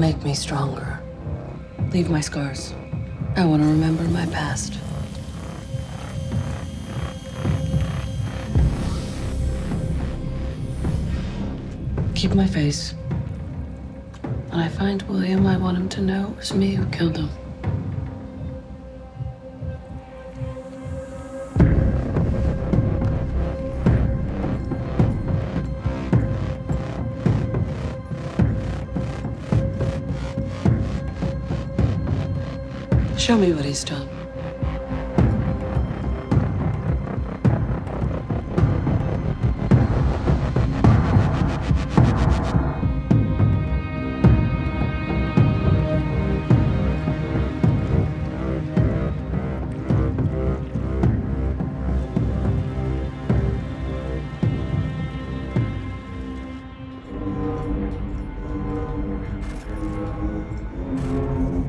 make me stronger. Leave my scars. I want to remember my past. Keep my face. When I find William, I want him to know it was me who killed him. Show me what he's done.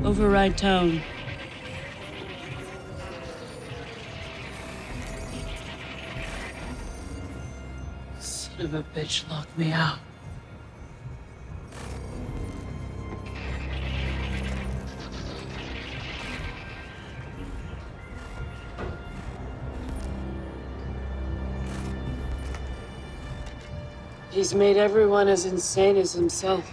Override tone. Of a bitch locked me out. He's made everyone as insane as himself.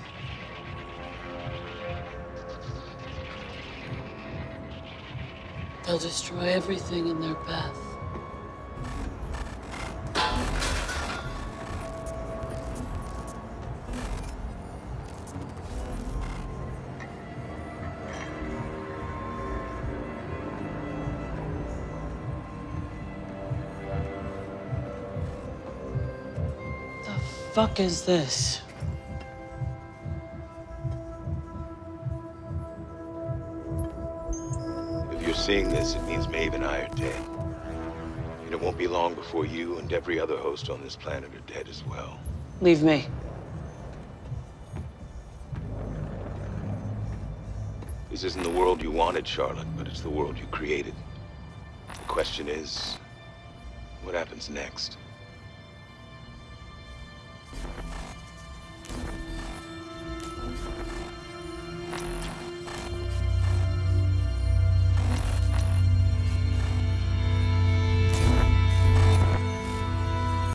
They'll destroy everything in their path. Fuck is this? If you're seeing this, it means Maeve and I are dead. And it won't be long before you and every other host on this planet are dead as well. Leave me. This isn't the world you wanted, Charlotte, but it's the world you created. The question is, what happens next?